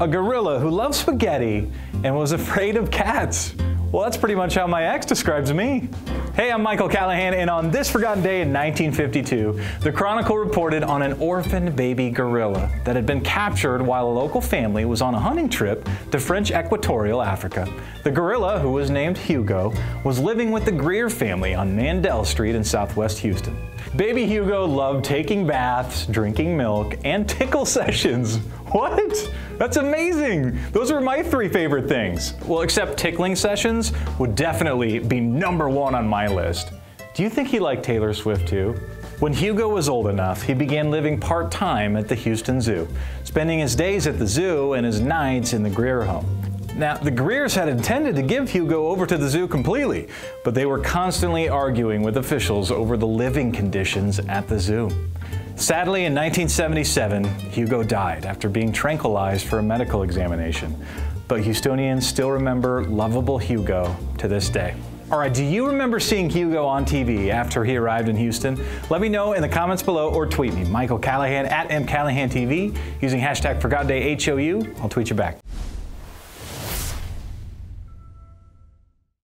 A gorilla who loved spaghetti and was afraid of cats. Well, that's pretty much how my ex describes me. Hey, I'm Michael Callahan, and on this forgotten day in 1952, the Chronicle reported on an orphaned baby gorilla that had been captured while a local family was on a hunting trip to French Equatorial Africa. The gorilla, who was named Hugo, was living with the Greer family on Mandell Street in southwest Houston. Baby Hugo loved taking baths, drinking milk, and tickle sessions. What? That's amazing. Those are my three favorite things. Well, except tickling sessions would definitely be number one on my list. Do you think he liked Taylor Swift too? When Hugo was old enough, he began living part time at the Houston Zoo, spending his days at the zoo and his nights in the Greer home. Now, the Greers had intended to give Hugo over to the zoo completely, but they were constantly arguing with officials over the living conditions at the zoo. Sadly, in 1977, Hugo died after being tranquilized for a medical examination. But Houstonians still remember lovable Hugo to this day. All right, do you remember seeing Hugo on TV after he arrived in Houston? Let me know in the comments below or tweet me, Michael Callahan at MCallahanTV, using hashtag ForgottenDayHOU. I'll tweet you back.